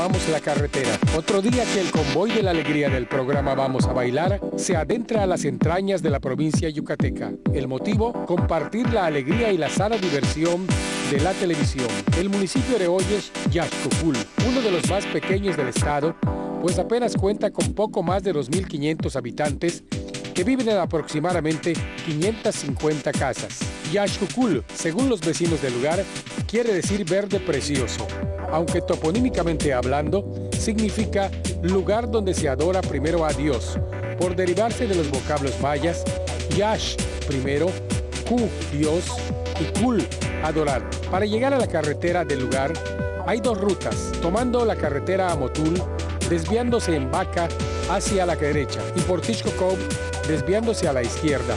tomamos la carretera. Otro día que el convoy de la alegría del programa Vamos a Bailar se adentra a las entrañas de la provincia yucateca. El motivo, compartir la alegría y la sana diversión de la televisión. El municipio de Oyes, Yaxcocul, uno de los más pequeños del estado, pues apenas cuenta con poco más de 2.500 habitantes que viven en aproximadamente 550 casas. Yaxcucul, según los vecinos del lugar, quiere decir verde precioso, aunque toponímicamente hablando, significa lugar donde se adora primero a Dios, por derivarse de los vocablos mayas, Yash, primero, Ku, Dios, y Kul, adorar. Para llegar a la carretera del lugar, hay dos rutas, tomando la carretera a Motul, desviándose en Vaca hacia la derecha, y por Tishkokov, desviándose a la izquierda,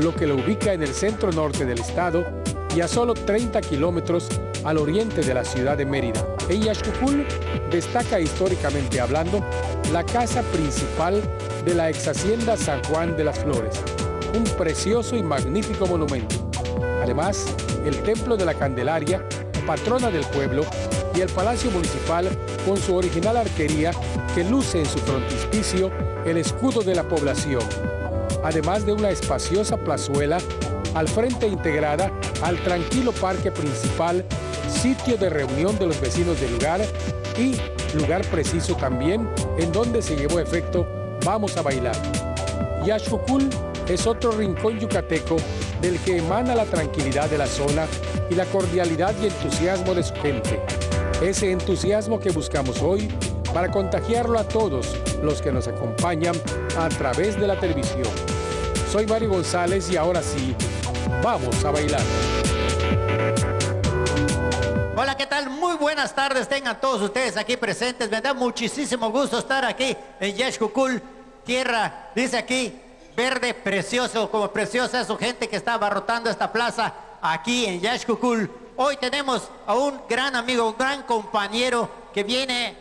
lo que lo ubica en el centro norte del estado y a solo 30 kilómetros al oriente de la ciudad de Mérida. En Yaxcucul destaca históricamente hablando la casa principal de la ex hacienda San Juan de las Flores, un precioso y magnífico monumento. Además, el Templo de la Candelaria, patrona del pueblo, y el Palacio Municipal con su original arquería que luce en su frontispicio el escudo de la población, además de una espaciosa plazuela al frente integrada al tranquilo parque principal, sitio de reunión de los vecinos del lugar y lugar preciso también en donde se llevó efecto Vamos a bailar. Yaxucul es otro rincón yucateco del que emana la tranquilidad de la zona y la cordialidad y entusiasmo de su gente. Ese entusiasmo que buscamos hoy para contagiarlo a todos los que nos acompañan a través de la televisión. Soy Mario González y ahora sí, vamos a bailar. Hola, ¿qué tal? Muy buenas tardes tengan todos ustedes aquí presentes. Me da muchísimo gusto estar aquí en Yaxcucul, tierra, dice aquí, verde, precioso, como preciosa es su gente que está abarrotando esta plaza aquí en Yaxcucul. Hoy tenemos a un gran amigo, un gran compañero que viene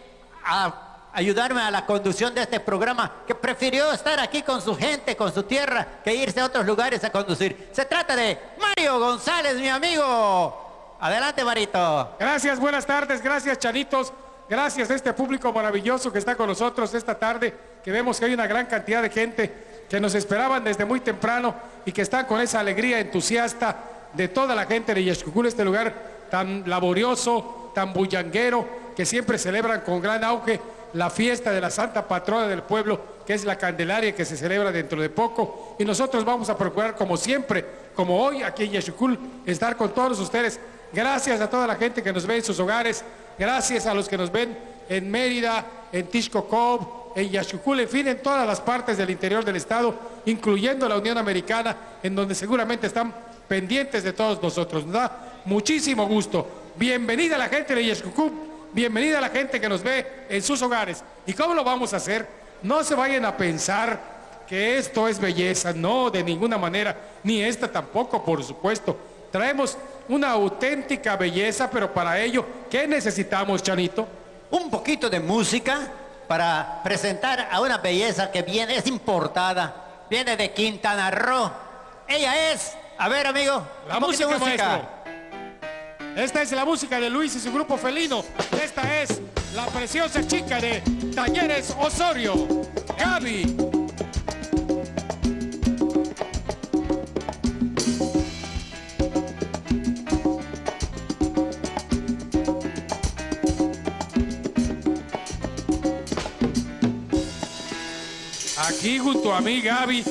a ayudarme a la conducción de este programa, que prefirió estar aquí con su gente, con su tierra, que irse a otros lugares a conducir. Se trata de Mario González, mi amigo. Adelante, Marito. Gracias, buenas tardes, gracias, Chanitos. Gracias a este público maravilloso que está con nosotros esta tarde, que vemos que hay una gran cantidad de gente que nos esperaban desde muy temprano y que están con esa alegría entusiasta de toda la gente de Yaxcucul, este lugar tan laborioso, tan bullanguero, que siempre celebran con gran auge la fiesta de la Santa Patrona del pueblo, que es la Candelaria, que se celebra dentro de poco. Y nosotros vamos a procurar, como siempre, como hoy aquí en Yaxcucul, estar con todos ustedes. Gracias a toda la gente que nos ve en sus hogares, gracias a los que nos ven en Mérida, en Tishkokov, en Yaxcucul, en fin, en todas las partes del interior del estado, incluyendo la Unión Americana, en donde seguramente están pendientes de todos nosotros. Nos da muchísimo gusto. Bienvenida la gente de Yaxcucul bienvenida a la gente que nos ve en sus hogares. ¿Y cómo lo vamos a hacer? No se vayan a pensar que esto es belleza, no, de ninguna manera, ni esta tampoco, por supuesto. Traemos una auténtica belleza, pero para ello, ¿qué necesitamos, Chanito? Un poquito de música para presentar a una belleza que viene, es importada, viene de Quintana Roo. Ella es, a ver amigo, la música, música. Esta es la música de Luis y su grupo felino. Esta es la preciosa chica de Talleres Osorio, Gaby. Aquí junto a mí, Gaby,